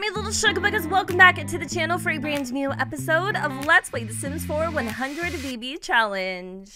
my little sugar buggers? Welcome back to the channel for a brand new episode of Let's Play The Sims 4 100 BB Challenge.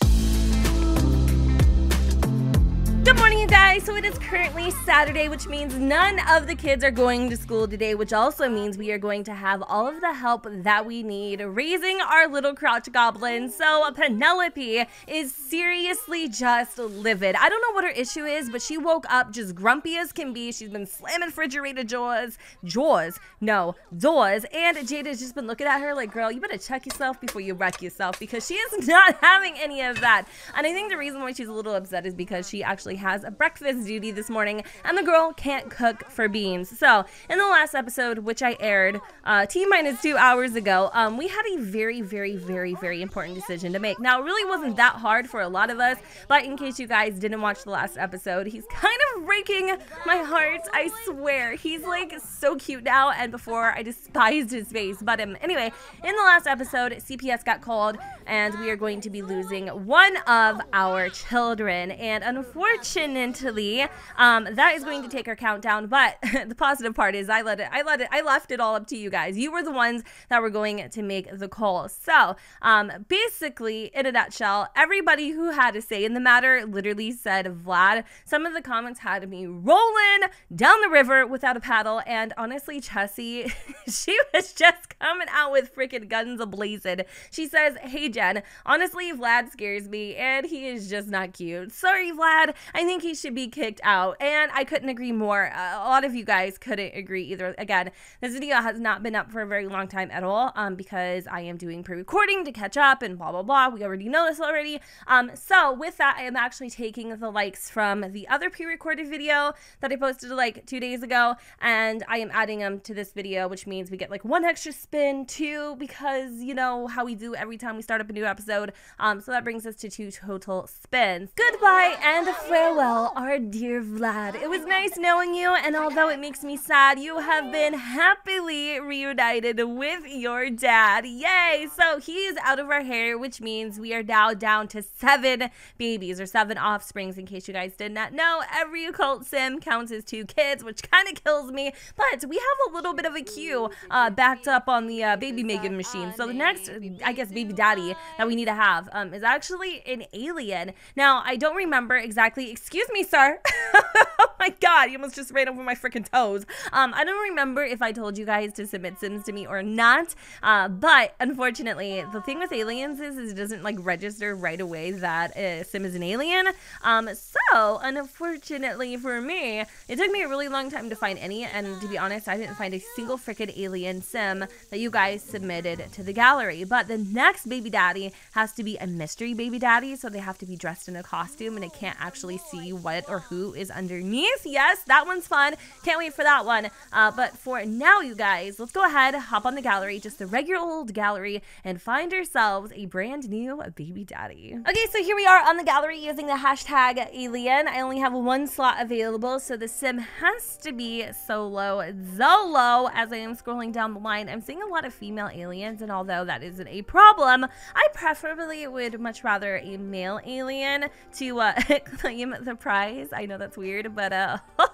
Good morning, you guys. So it is currently Saturday, which means none of the kids are going to school today, which also means we are going to have all of the help that we need raising our little crouch goblin. So uh, Penelope is seriously just livid. I don't know what her issue is, but she woke up just grumpy as can be. She's been slamming refrigerator jaws, jaws, no, doors, and Jada's just been looking at her like, girl, you better check yourself before you wreck yourself because she is not having any of that. And I think the reason why she's a little upset is because she actually actually has a breakfast duty this morning, and the girl can't cook for beans. So, in the last episode, which I aired uh, T minus two hours ago, um, we had a very, very, very, very important decision to make. Now, it really wasn't that hard for a lot of us, but in case you guys didn't watch the last episode, he's kind of breaking my heart. I swear. He's like so cute now, and before I despised his face. But um, anyway, in the last episode, CPS got called, and we are going to be losing one of our children. And unfortunately, unfortunately, um, that is going to take our countdown. But the positive part is I let it, I let it, I left it all up to you guys. You were the ones that were going to make the call. So um, basically, in a nutshell, everybody who had a say in the matter literally said Vlad. Some of the comments had me rolling down the river without a paddle. And honestly, Chessie, she was just coming out with freaking guns ablazing. She says, Hey, Jen, honestly, Vlad scares me and he is just not cute. Sorry, Vlad. I think he should be kicked out. And I couldn't agree more. A lot of you guys couldn't agree either. Again, this video has not been up for a very long time at all um, because I am doing pre recording to catch up and blah, blah, blah. We already know this already. Um, so, with that, I am actually taking the likes from the other pre recorded video that I posted like two days ago and I am adding them to this video, which means we get like one extra spin, too because you know how we do every time we start up a new episode. Um, so that brings us to two total spins. Goodbye and farewell, our dear Vlad. It was nice knowing you, and although it makes me sad, you have been happily reunited with your dad. Yay! So he is out of our hair, which means we are now down to seven babies or seven offsprings. In case you guys did not know, every occult sim counts as two kids, which kind of kills me. But we have a little bit of a queue uh, backed up on the uh, baby making machine. So the next, I guess, baby daddy that we need to have um, is actually an alien. Now I don't remember exactly. Excuse me, sir. oh my god, you almost just ran over my freaking toes. Um, I don't remember if I told you guys to submit Sims to me or not. Uh, but unfortunately, the thing with aliens is, is it doesn't like register right away that a Sim is an alien. Um, so unfortunately for me, it took me a really long time to find any. And to be honest, I didn't find a single freaking alien Sim that you guys submitted to the gallery. But the next baby daddy has to be a mystery baby daddy, so they have to be dressed in a costume and it can't actually actually see what or who is underneath. Yes, that one's fun. Can't wait for that one. Uh, but for now, you guys, let's go ahead, hop on the gallery, just the regular old gallery, and find ourselves a brand new baby daddy. Okay, so here we are on the gallery using the hashtag alien. I only have one slot available, so the sim has to be solo Zolo. As I am scrolling down the line, I'm seeing a lot of female aliens, and although that isn't a problem, I preferably would much rather a male alien to uh, the prize. I know that's weird, but uh,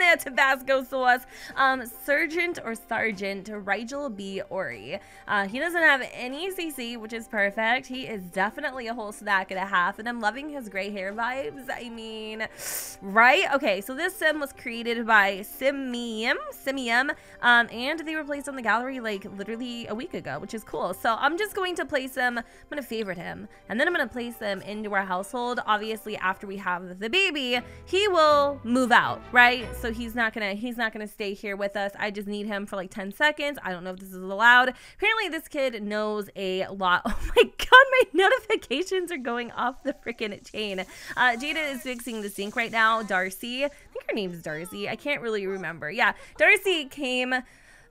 there, Tabasco sauce. Um, Sergeant or Sergeant Rigel B. Ori. Uh, he doesn't have any CC, which is perfect. He is definitely a whole snack and a half, and I'm loving his gray hair vibes. I mean, right? Okay, so this sim was created by Simium, Simium, um, and they were placed on the gallery like literally a week ago, which is cool. So I'm just going to place him. I'm going to favorite him, and then I'm going to place him into our household. Obviously, after we have the baby, he will move out, right? So he's not gonna he's not gonna stay here with us. I just need him for like 10 seconds. I don't know if this is allowed. Apparently this kid knows a lot. Oh my god, my notifications are going off the freaking chain. Uh, Jada is fixing the sink right now. Darcy, I think her name's Darcy. I can't really remember. Yeah, Darcy came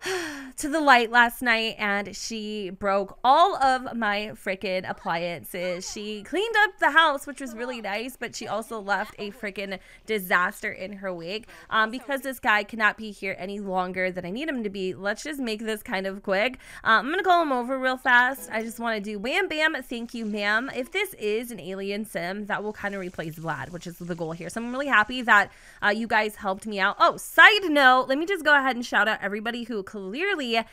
to the light last night and she broke all of my freaking appliances. She cleaned up the house, which was really nice, but she also left a freaking disaster in her wake. Um, because this guy cannot be here any longer than I need him to be, let's just make this kind of quick. Um, I'm gonna call him over real fast. I just want to do wham bam, thank you, ma'am. If this is an alien sim, that will kind of replace Vlad, which is the goal here. So I'm really happy that uh, you guys helped me out. Oh, side note, let me just go ahead and shout out everybody who clearly has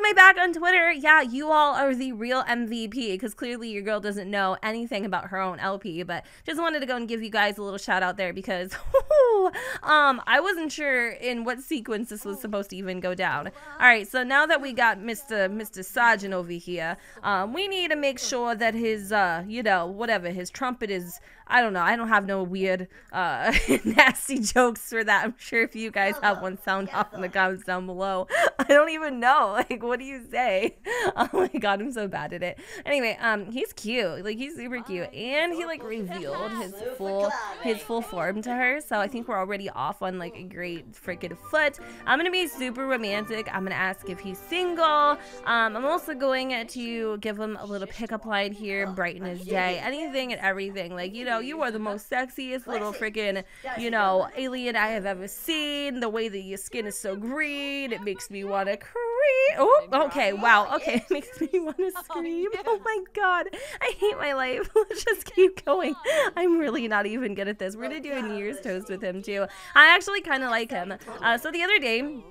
my back on Twitter. Yeah, you all are the real MVP because clearly your girl doesn't know anything about her own LP. But just wanted to go and give you guys a little shout out there because um, I wasn't sure in what sequence this was supposed to even go down. All right, so now that we got Mr. Mr. Sergeant over here, um, we need to make sure that his, uh, you know, whatever, his trumpet is I don't know. I don't have no weird, uh, nasty jokes for that. I'm sure if you guys have one, sound off in the comments down below. I don't even know. Like, what do you say? Oh my god, I'm so bad at it. Anyway, um, he's cute. Like, he's super cute, and he like revealed his full his full form to her. So I think we're already off on like a great freaking foot. I'm gonna be super romantic. I'm gonna ask if he's single. Um, I'm also going to give him a little pickup line here, brighten his day, anything and everything. Like, you know you are the most sexiest little freaking, you know, alien I have ever seen. The way that your skin is so green, it makes me want to cry. Oh, okay, wow, okay, it makes me want to scream. Oh my god, I hate my life. Let's just keep going. I'm really not even good at this. We're gonna do a New Year's toast with him too. I actually kind of like him. Uh, so the other day,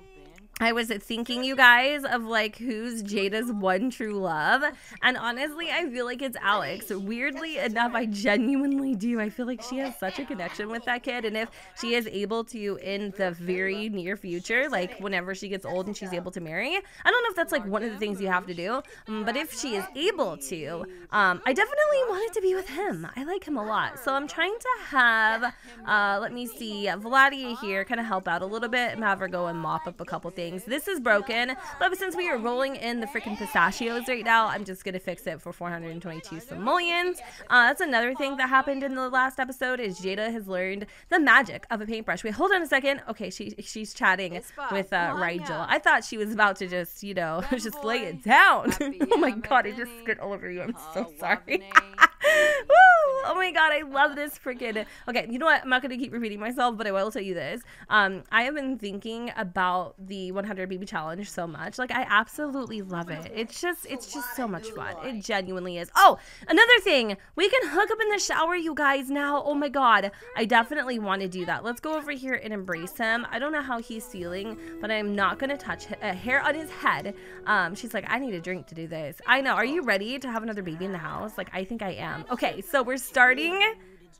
I was thinking, you guys, of like who's Jada's one true love. And honestly, I feel like it's Alex. Weirdly enough, I genuinely do. I feel like she has such a connection with that kid. And if she is able to, in the very near future, like whenever she gets old and she's able to marry, I don't know if that's like one of the things you have to do. Um, but if she is able to, um, I definitely wanted to be with him. I like him a lot. So I'm trying to have, uh, let me see, Vladia here kind of help out a little bit and have her go and mop up a couple things things. This is broken, but since we are rolling in the freaking pistachios right now, I'm just going to fix it for 422 simoleons. Uh, that's another thing that happened in the last episode is Jada has learned the magic of a paintbrush. Wait, hold on a second. Okay, she she's chatting with uh, Rigel. I thought she was about to just, you know, just lay it down. oh my god, I just spit all over you. I'm so sorry. oh my god, I love this freaking. Okay, you know what? I'm not gonna keep repeating myself, but I will tell you this. Um, I have been thinking about the 100 BB challenge so much. Like, I absolutely love it. It's just, it's just so much fun. It genuinely is. Oh, another thing, we can hook up in the shower, you guys. Now, oh my god, I definitely want to do that. Let's go over here and embrace him. I don't know how he's feeling, but I'm not gonna touch a hair on his head. Um, she's like, I need a drink to do this. I know. Are you ready to have another baby in the house? Like, I think I am. Okay, so we're starting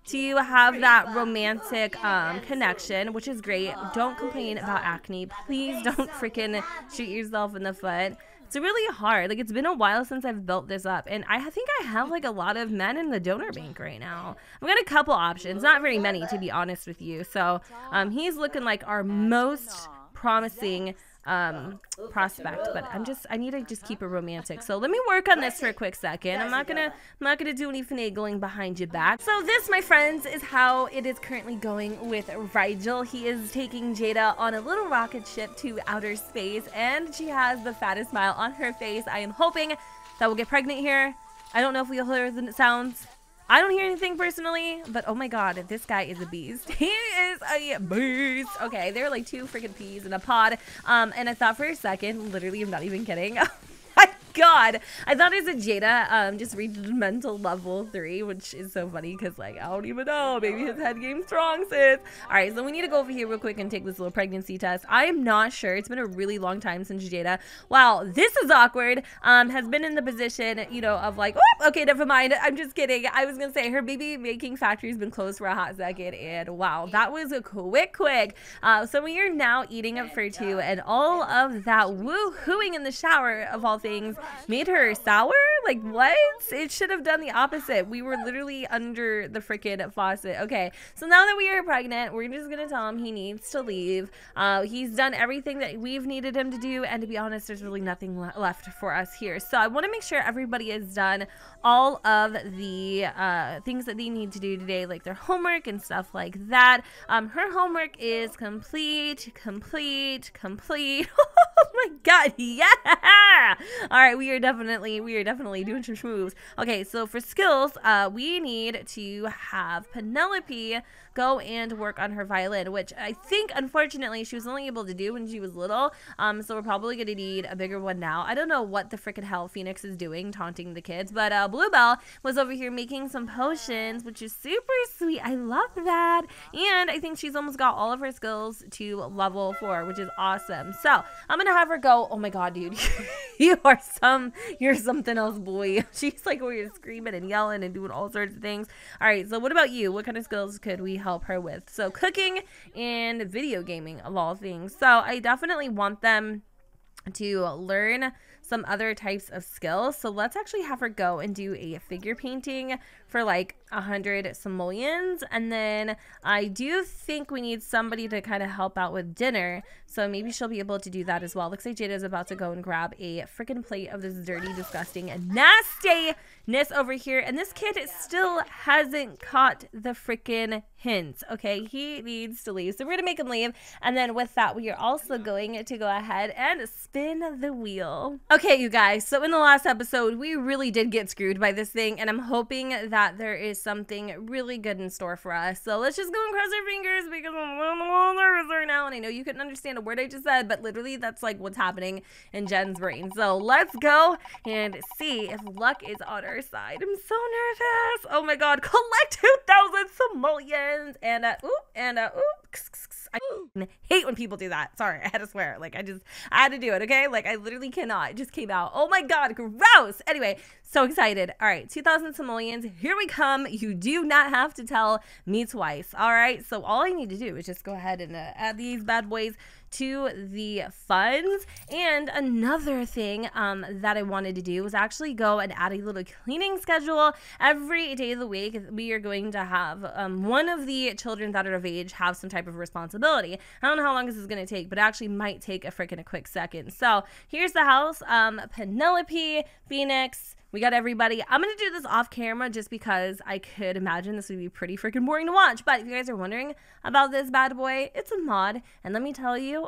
to have that romantic um, connection, which is great. Don't complain about acne. Please don't freaking shoot yourself in the foot. It's really hard. Like it's been a while since I've built this up, and I think I have like a lot of men in the donor bank right now. I've got a couple options, not very many to be honest with you. So um, he's looking like our most promising um, prospect. But I'm just I need to just keep it romantic. So let me work on this for a quick second. I'm not gonna I'm not gonna do any finagling behind your back. So this, my friends, is how it is currently going with Rigel. He is taking Jada on a little rocket ship to outer space, and she has the fattest smile on her face. I am hoping that we'll get pregnant here. I don't know if we'll hear the sounds. I don't hear anything personally, but oh my god, this guy is a beast. He is a beast. Okay, there are like two freaking peas in a pod. Um, and I thought for a second, literally, I'm not even kidding. god. I thought it was a Jada um, just reached mental level three, which is so funny because, like, I don't even know. Maybe his head game's strong, sis. All right, so we need to go over here real quick and take this little pregnancy test. I am not sure. It's been a really long time since Jada. Wow, this is awkward. Um, has been in the position, you know, of like, oh, okay, never mind. I'm just kidding. I was to say her baby making factory has been closed for a hot second. And wow, that was a quick, quick. Uh, so we are now eating up for two and all of that woo-hooing in the shower of all things made her sour? Like, what? It should have done the opposite. We were literally under the freaking faucet. Okay, so now that we are pregnant, we're just gonna tell him he needs to leave. Uh, he's done everything that we've needed him to do, and to be honest, there's really nothing le left for us here. So I want to make sure everybody has done all of the uh, things that they need to do today, like their homework and stuff like that. Um, her homework is complete, complete, complete. oh my god, yeah! All right, we are definitely we are definitely doing some moves. Okay, so for skills, uh, we need to have Penelope go and work on her violin, which I think, unfortunately, she was only able to do when she was little. Um, so we're probably going to need a bigger one now. I don't know what the freaking hell Phoenix is doing, taunting the kids, but uh, Bluebell was over here making some potions, which is super sweet. I love that. And I think she's almost got all of her skills to level four, which is awesome. So I'm going to have her go oh my god, dude, you are some, you're something else, boy. She's like here screaming and yelling and doing all sorts of things. All right, so what about you? What kind of skills could we help her with? So cooking and video gaming, of all things. So I definitely want them to learn some other types of skills. So let's actually have her go and do a figure painting for like a hundred simoleons. And then I do think we need somebody to kind of help out with dinner. So maybe she'll be able to do that as well. Looks like Jada is about to go and grab a freaking plate of this dirty, disgusting, nastiness over here. And this kid still hasn't caught the freaking hints. Okay, he needs to leave. So we're gonna make him leave. And then with that, we are also going to go ahead and spin the wheel. Okay, you guys. So in the last episode, we really did get screwed by this thing, and I'm hoping that there is something really good in store for us. So let's just go and cross our fingers because I'm a little nervous right now, and I know you couldn't understand a word I just said, but literally that's like what's happening in Jen's brain. So let's go and see if luck is on our side. I'm so nervous. Oh my god, collect 2,000 simoleons and uh, oop and uh, oop. I hate when people do that. Sorry, I had to swear. Like I just I had to do it, okay? Like I literally cannot. It just came out. Oh my god, gross. Anyway, so excited. All right, 2000 simoleons. Here we come. You do not have to tell me twice. All right? So all I need to do is just go ahead and uh, add these bad boys to the funds. And another thing um, that I wanted to do was actually go and add a little cleaning schedule every day of the week. We are going to have um, one of the children that are of age have some type of responsibility. I don't know how long this is going to take, but it actually might take a freaking a quick second. So here's the house um, Penelope, Phoenix, we got everybody. I'm going to do this off camera just because I could imagine this would be pretty freaking boring to watch. But if you guys are wondering about this bad boy, it's a mod. And let me tell you,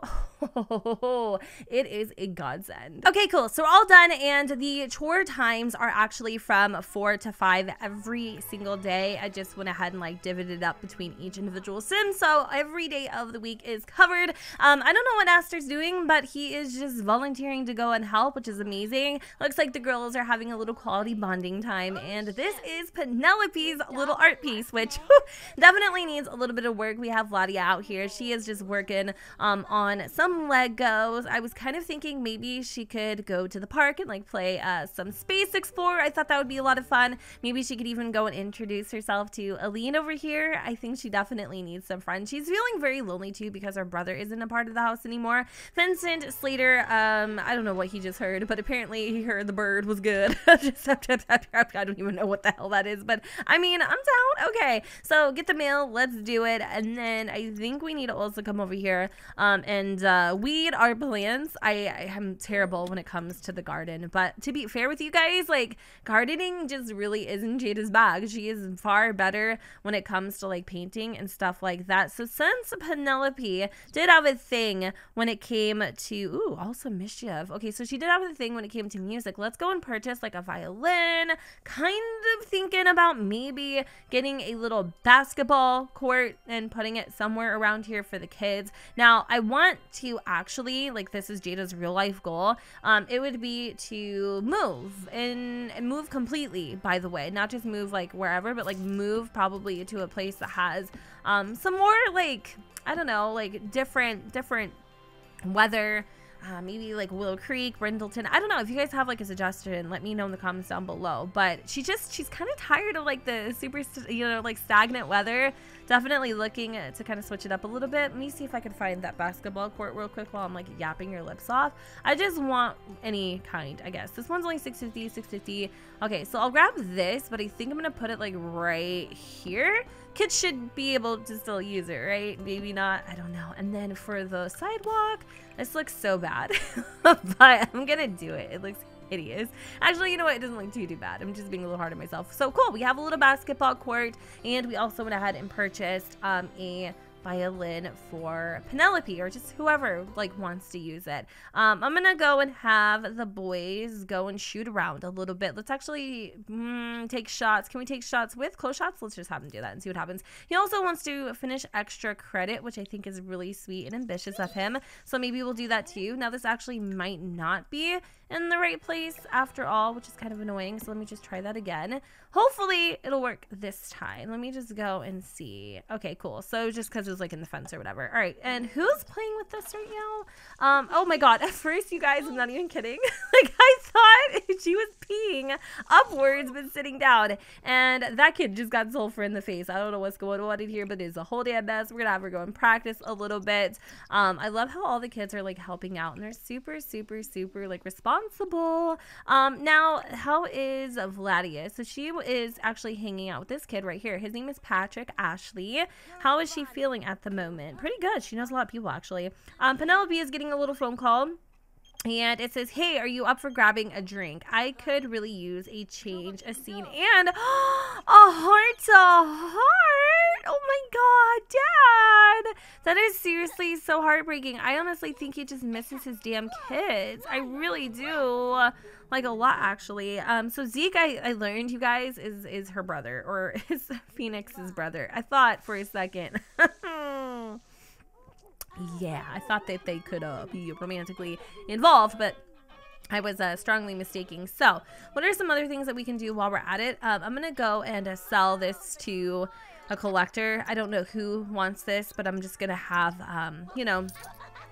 oh, it is a godsend. Okay, cool. So we're all done. And the chore times are actually from 4 to 5 every single day. I just went ahead and like divided it up between each individual sim. So every day of the week is covered. Um, I don't know what Aster's doing, but he is just volunteering to go and help, which is amazing. Looks like the girls are having a little quality bonding time. And this is Penelope's little art piece, which definitely needs a little bit of work. We have Vladia out here. She is just working um, on some Legos. I was kind of thinking maybe she could go to the park and like play uh, some Space Explorer. I thought that would be a lot of fun. Maybe she could even go and introduce herself to Aline over here. I think she definitely needs some friends. She's feeling very lonely too because her brother isn't a part of the house anymore. Vincent Slater, um, I don't know what he just heard, but apparently he heard the bird was good. I don't even know what the hell that is, but I mean, I'm down. Okay, so get the mail. Let's do it. And then I think we need to also come over here um, and uh, weed our plants. I, I am terrible when it comes to the garden, but to be fair with you guys, like gardening just really isn't Jada's bag. She is far better when it comes to like painting and stuff like that. So since Penelope did have a thing when it came to, ooh, also mischief. Okay, so she did have a thing when it came to music. Let's go and purchase like a violin, kind of thinking about maybe getting a little basketball court and putting it somewhere around here for the kids. Now, I want to actually, like this is Jada's real life goal, um, it would be to move and, move completely, by the way, not just move like wherever, but like move probably to a place that has um, some more like, I don't know, like different, different weather, uh, maybe like Willow Creek, Brindleton. I don't know if you guys have like a suggestion. Let me know in the comments down below. But she just she's kind of tired of like the super you know like stagnant weather. Definitely looking to kind of switch it up a little bit. Let me see if I can find that basketball court real quick while I'm like yapping your lips off. I just want any kind, I guess. This one's only 650, 650. Okay, so I'll grab this, but I think I'm gonna put it like right here kids should be able to still use it, right? Maybe not. I don't know. And then for the sidewalk, this looks so bad, but I'm gonna do it. It looks hideous. Actually, you know what? It doesn't look too, too bad. I'm just being a little hard on myself. So cool. We have a little basketball court, and we also went ahead and purchased um, a violin for Penelope or just whoever like wants to use it. Um, I'm gonna go and have the boys go and shoot around a little bit. Let's actually mm, take shots. Can we take shots with close shots? Let's just have him do that and see what happens. He also wants to finish extra credit, which I think is really sweet and ambitious of him. So maybe we'll do that too. Now this actually might not be in the right place after all, which is kind of annoying. So let me just try that again. Hopefully it'll work this time. Let me just go and see. Okay, cool. So just because it was like in the fence or whatever. All right, and who's playing with this right now? Um, oh my god, at first, you guys, I'm not even kidding. like I thought she was peeing upwards but sitting down, and that kid just got sulfur in the face. I don't know what's going on in here, but it's a whole damn mess. We're gonna have her go and practice a little bit. Um, I love how all the kids are like helping out, and they're super, super, super like responsible. Um, now how is Vladia? So she is actually hanging out with this kid right here. His name is Patrick Ashley. How is she feeling at the moment? Pretty good. She knows a lot of people actually. Um, Penelope is getting a little phone call and it says, Hey, are you up for grabbing a drink? I could really use a change, a scene, and a heart to heart. Oh my god, Dad. That is seriously so heartbreaking. I honestly think he just misses his damn kids. I really do. Like a lot, actually. Um, so Zeke, I, I learned, you guys, is is her brother, or is Phoenix's brother. I thought for a second. yeah, I thought that they could uh, be romantically involved, but I was uh, strongly mistaking. So, what are some other things that we can do while we're at it? Um, I'm going to go and uh, sell this to a collector. I don't know who wants this, but I'm just going to have, um, you know,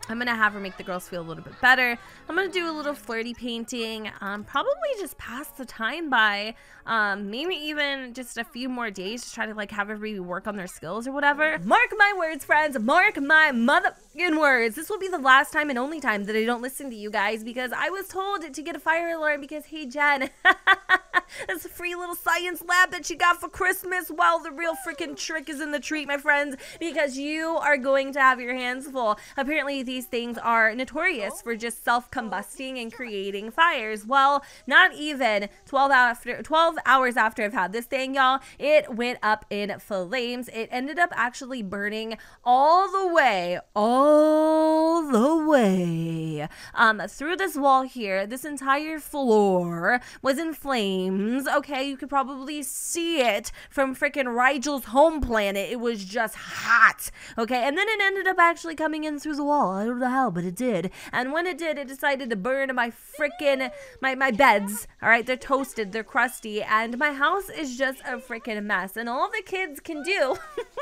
I'm going to have her make the girls feel a little bit better. I'm going to do a little flirty painting. Um, probably just pass the time by. Um, maybe even just a few more days to try to like have everybody work on their skills or whatever. Mark my words, friends. Mark my motherfucking words. This will be the last time and only time that I don't listen to you guys because I was told to get a fire alarm because, hey, Jen, that's a free little science lab that you got for Christmas while the real freaking trick is in the treat, my friends, because you are going to have your hands full. Apparently, these things are notorious for just self-combusting and creating fires. Well, not even 12 after 12 hours after I've had this thing, y'all, it went up in flames. It ended up actually burning all the way, all the way um, through this wall here. This entire floor was in flames. Okay, you could probably see it from freaking Rigel's home planet. It was just hot. Okay, and then it ended up actually coming in through the wall. I don't know how, but it did. And when it did, it decided to burn my freaking my my beds. All right, they're toasted, they're crusty, and my house is just a freaking mess. And all the kids can do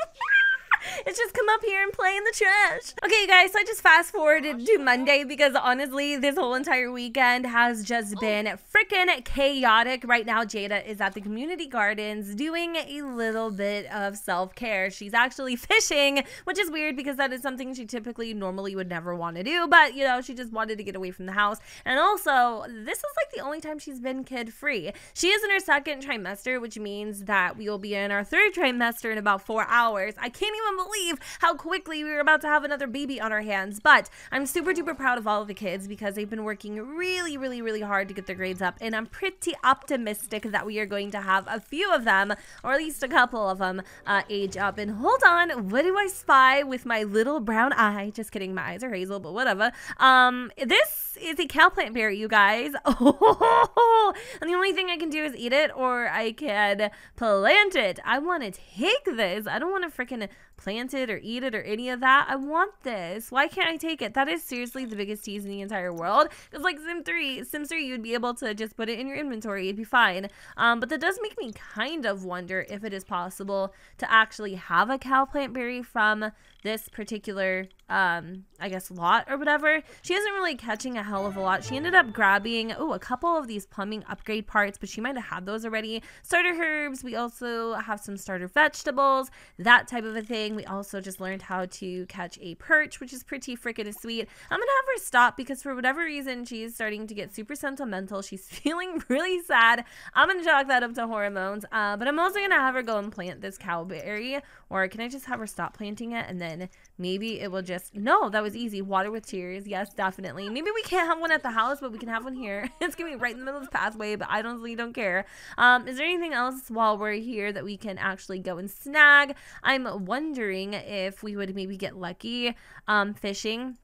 it's just come up here and play in the trash. Okay, guys, so I just fast forwarded to Monday because honestly, this whole entire weekend has just oh. been freaking chaotic. Right now, Jada is at the community gardens doing a little bit of self care. She's actually fishing, which is weird because that is something she typically normally would never want to do, but you know, she just wanted to get away from the house. And also, this is like the only time she's been kid free. She is in her second trimester, which means that we will be in our third trimester in about four hours. I can't even believe how quickly we were about to have another baby on our hands. But I'm super duper proud of all of the kids because they've been working really, really, really hard to get their grades up. And I'm pretty optimistic that we are going to have a few of them, or at least a couple of them, uh, age up. And hold on, what do I spy with my little brown eye? Just kidding, my eyes are hazel, but whatever. Um, this is a cowplant berry, you guys. Oh, and the only thing I can do is eat it, or I can plant it. I want to take this. I don't want to freaking plant it or eat it or any of that. I want this. Why can't I take it? That is seriously the biggest tease in the entire world. Because like Sim 3, Sims 3, you'd be able to just put it in your inventory. It'd be fine. Um, but that does make me kind of wonder if it is possible to actually have a cow plant berry from this particular um i guess lot or whatever she isn't really catching a hell of a lot. She ended up grabbing oh a couple of these plumbing upgrade parts but she might have had those already. Starter herbs we also have some starter vegetables that type of a thing. We also just learned how to catch a perch which is pretty freaking sweet. I'm gonna have her stop because for whatever reason she's starting to get super sentimental. She's feeling really sad. I'm gonna chalk that up to hormones uh, but i'm also gonna have her go and plant this cowberry or can i just have her stop planting it and then maybe it will just no that was easy. Water with tears. Yes definitely. Maybe we can't have one at the house but we can have one here. It's gonna be right in the middle of the pathway but i don't really don't care. Um is there anything else while we're here that we can actually go and snag? I'm wondering if we would maybe get lucky um fishing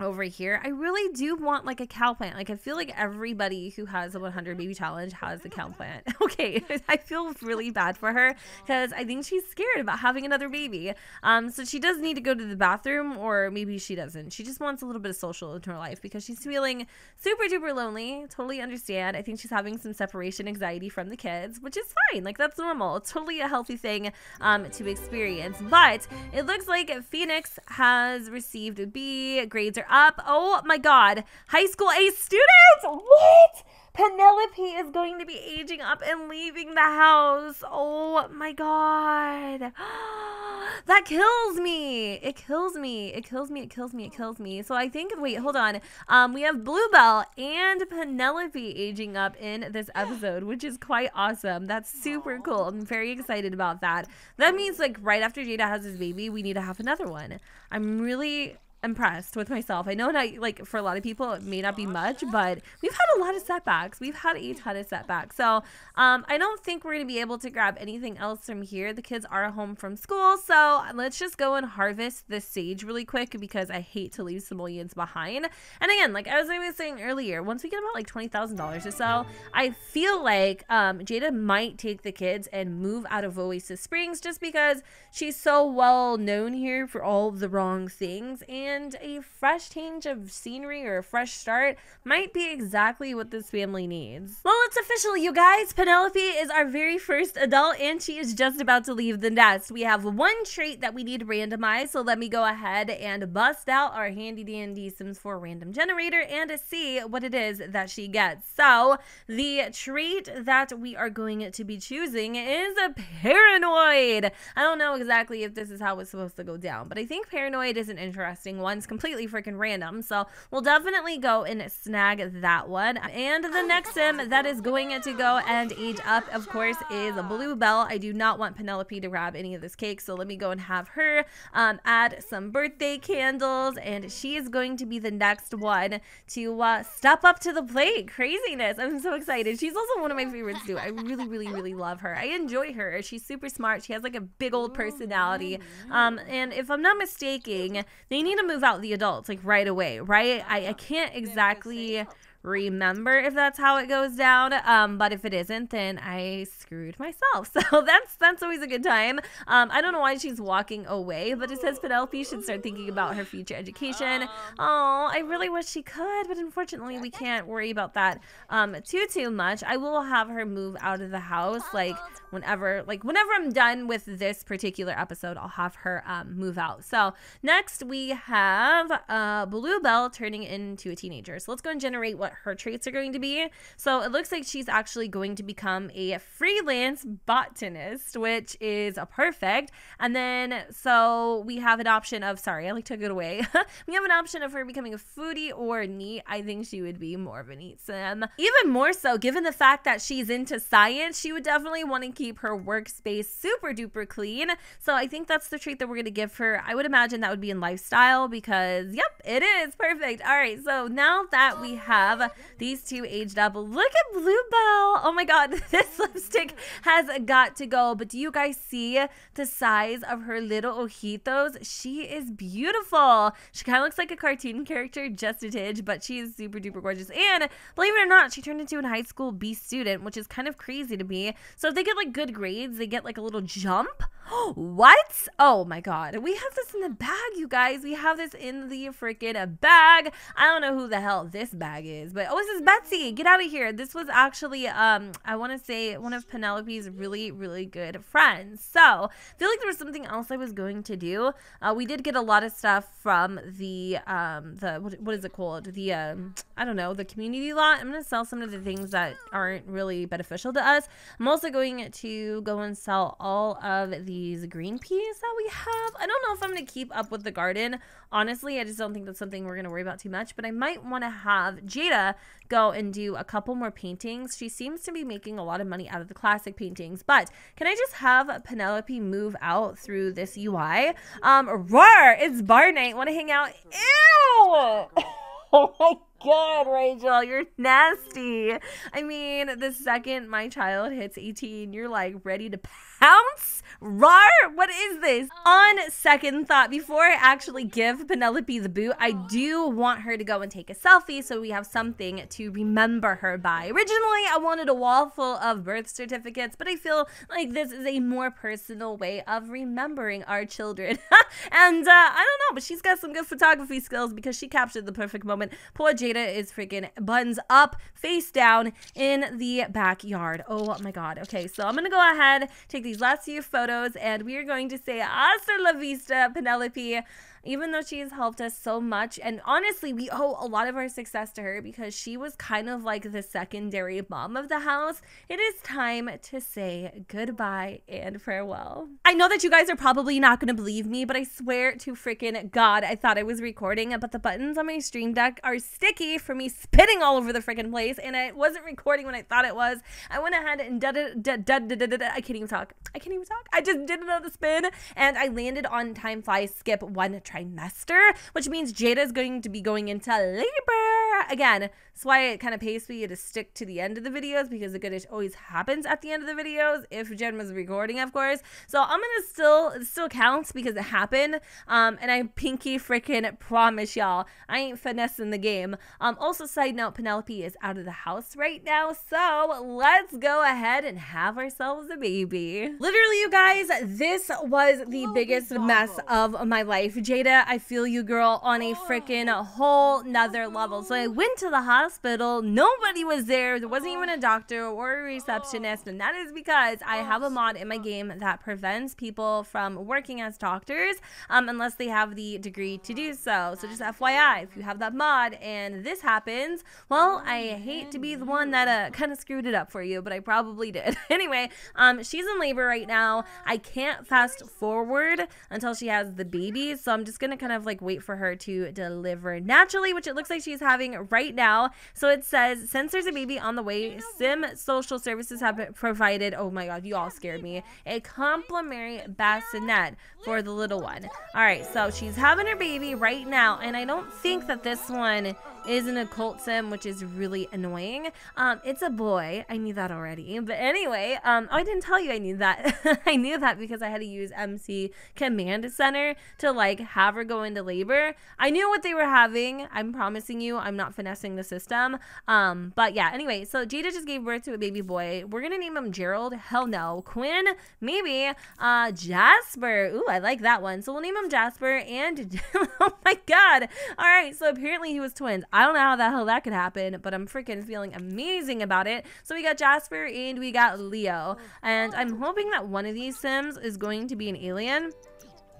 over here. I really do want like a cow plant. Like I feel like everybody who has a 100 baby challenge has a cow plant. okay, I feel really bad for her because I think she's scared about having another baby. Um, so she does need to go to the bathroom, or maybe she doesn't. She just wants a little bit of social in her life because she's feeling super duper lonely. Totally understand. I think she's having some separation anxiety from the kids, which is fine. Like that's normal. It's totally a healthy thing um, to experience. But it looks like Phoenix has received a B. Grades are up. Oh my God. High school A students. What? Penelope is going to be aging up and leaving the house. Oh my God. that kills me. It kills me. It kills me. It kills me. It kills me. So I think, wait, hold on. Um, we have Bluebell and Penelope aging up in this episode, which is quite awesome. That's super cool. I'm very excited about that. That means like right after Jada has his baby, we need to have another one. I'm really impressed with myself. I know not like for a lot of people it may not be much, but we've had a lot of setbacks. We've had a ton of setbacks. So um, I don't think we're gonna be able to grab anything else from here. The kids are home from school, so let's just go and harvest this sage really quick because I hate to leave simoleons behind. And again, like as I was saying earlier, once we get about like twenty thousand dollars or so, I feel like um, Jada might take the kids and move out of Oasis Springs just because she's so well known here for all the wrong things and and a fresh change of scenery or a fresh start might be exactly what this family needs. Well, it's official, you guys. Penelope is our very first adult and she is just about to leave the nest. We have one trait that we need to randomize, so let me go ahead and bust out our handy dandy Sims 4 random generator and see what it is that she gets. So, the trait that we are going to be choosing is a paranoid. I don't know exactly if this is how it's supposed to go down, but I think paranoid is an interesting one's completely freaking random. So we'll definitely go and snag that one. And the next sim that is going to go and age up, of course, is a Bluebell. I do not want Penelope to grab any of this cake, so let me go and have her um, add some birthday candles, and she is going to be the next one to uh, step up to the plate. Craziness. I'm so excited. She's also one of my favorites too. I really, really, really love her. I enjoy her. She's super smart. She has like a big old personality. Um, and if I'm not mistaken, they need to move out the adults like right away, right? I, I can't exactly remember if that's how it goes down. Um, but if it isn't, then I screwed myself. So that's that's always a good time. Um, I don't know why she's walking away, but it says Penelope should start thinking about her future education. Oh, I really wish she could, but unfortunately we can't worry about that um too too much. I will have her move out of the house like whenever like whenever I'm done with this particular episode, I'll have her um move out. So next we have uh Bluebell turning into a teenager. So let's go and generate what her traits are going to be. So it looks like she's actually going to become a freelance botanist, which is a perfect. And then, so we have an option of, sorry, I like took it away. we have an option of her becoming a foodie or neat. I think she would be more of a neat sim. Even more so, given the fact that she's into science, she would definitely want to keep her workspace super duper clean. So I think that's the trait that we're going to give her. I would imagine that would be in lifestyle because, yep, it is perfect. All right, so now that we have these two aged up. Look at Bluebell. Oh my god, this lipstick has got to go. But do you guys see the size of her little ojitos? She is beautiful. She kind of looks like a cartoon character, just a tidge, but she is super duper gorgeous. And believe it or not, she turned into a high school B student, which is kind of crazy to me. So if they get like good grades, they get like a little jump. what? Oh my god. We have this in the bag, you guys. We have this in the freaking bag. I don't know who the hell this bag is, but oh, this is Betsy. Get out of here. This was actually, um, I want to say one of Penelope's really, really good friends. So I feel like there was something else I was going to do. Uh, we did get a lot of stuff from the, um, the, what, what is it called? The, um, I don't know, the community lot. I'm going to sell some of the things that aren't really beneficial to us. I'm also going to go and sell all of these green peas that we have. I don't know if I'm going to keep up with the garden. Honestly, I just don't think that's something we're going to worry about too much, but I might want to have Jada go and do a couple more paintings. She seems to be making a lot of money out of the classic paintings, but can I just have Penelope move out through this UI? Um, roar, it's bar night. Want to hang out? Ew! oh my god, Rachel, you're nasty. I mean, the second my child hits 18, you're like ready to pounce? Rar? What is this? On second thought, before I actually give Penelope the boot, I do want her to go and take a selfie so we have something to remember her by. Originally, I wanted a wall full of birth certificates, but I feel like this is a more personal way of remembering our children. and uh, I don't know, but she's got some good photography skills because she captured the perfect moment. Poor Is freaking buns up, face down in the backyard. Oh my god. Okay, so I'm gonna go ahead, take these last few photos, and we are going to say hasta la vista, Penelope even though she's helped us so much. And honestly, we owe a lot of our success to her because she was kind of like the secondary mom of the house. It is time to say goodbye and farewell. I know that you guys are probably not going to believe me, but I swear to freaking God, I thought I was recording, but the buttons on my stream deck are sticky for me spitting all over the freaking place, and it wasn't recording when I thought it was. I went ahead and did it. I can't even talk. I can't even talk. I just did another spin, and I landed on time fly skip one trimester, which means Jada is going to be going into labor again. That's why it kind of pays for you to stick to the end of the videos because the good always happens at the end of the videos if Jen was recording, of course. So I'm gonna still it still counts because it happened. Um, and I pinky freaking promise y'all I ain't finessing the game. Um, also side note, Penelope is out of the house right now, so let's go ahead and have ourselves a baby. Literally, you guys, this was the biggest mess of my life. Jada, I feel you, girl, on a freaking whole nother level. So I went to the hospital. Nobody was there. There wasn't even a doctor or a receptionist. And that is because I have a mod in my game that prevents people from working as doctors um, unless they have the degree to do so. So just FYI, if you have that mod and this happens, well, I hate to be the one that uh, kind of screwed it up for you, but I probably did. anyway, um, she's in labor right now. I can't fast forward until she has the baby. So I'm just going to kind of like wait for her to deliver naturally, which it looks like she's having right now. So it says, since there's a baby on the way, Sim Social Services have provided, oh my God, you all scared me, a complimentary bassinet for the little one. All right, so she's having her baby right now, and I don't think that this one is an occult sim, which is really annoying. Um, it's a boy. I knew that already. But anyway, um, oh, I didn't tell you I knew that. I knew that because I had to use MC Command Center to like have her go into labor. I knew what they were having. I'm promising you, I'm not finessing the system. Um, but yeah, anyway, so Jada just gave birth to a baby boy. We're gonna name him Gerald. Hell no. Quinn, maybe. Uh, Jasper. Ooh, I like that one. So we'll name him Jasper and oh my god. All right, so apparently he was twins. I don't know how the hell that could happen, but I'm freaking feeling amazing about it. So we got Jasper and we got Leo. And I'm hoping that one of these Sims is going to be an alien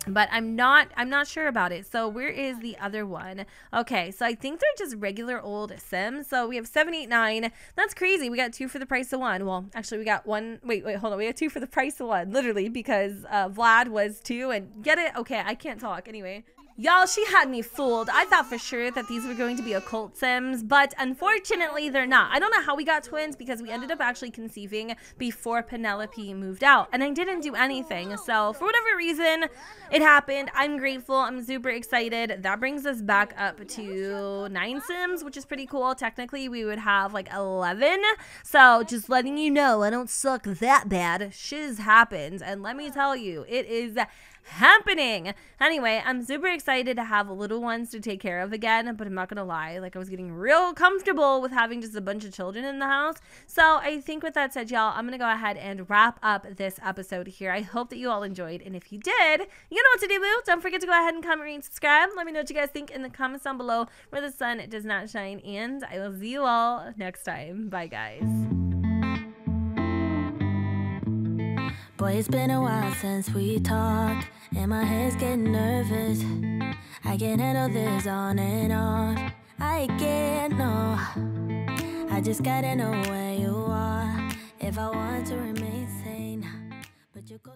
but I'm not I'm not sure about it. So where is the other one? Okay, so I think they're just regular old Sims. So we have 789. That's crazy. We got two for the price of one. Well, actually we got one. Wait, wait, hold on. We got two for the price of one, literally because uh, Vlad was two and get it? Okay, I can't talk anyway. Y'all, she had me fooled. I thought for sure that these were going to be occult sims, but unfortunately they're not. I don't know how we got twins because we ended up actually conceiving before Penelope moved out, and I didn't do anything. So for whatever reason, it happened. I'm grateful. I'm super excited. That brings us back up to nine sims, which is pretty cool. Technically, we would have like 11. So just letting you know, I don't suck that bad. Shiz happens, and let me tell you, it is happening. Anyway, I'm super excited to have little ones to take care of again, but I'm not gonna lie, like I was getting real comfortable with having just a bunch of children in the house. So I think with that said, y'all, I'm gonna go ahead and wrap up this episode here. I hope that you all enjoyed, and if you did, you know what to do, boo. Don't forget to go ahead and comment, rate, and subscribe. Let me know what you guys think in the comments down below where the sun does not shine, and I will see you all next time. Bye, guys. Boy, it's been a while since we talked, and my head's getting nervous. I can't handle this on and off. I can't, no. I just gotta know where you are if I want to remain sane. But you go.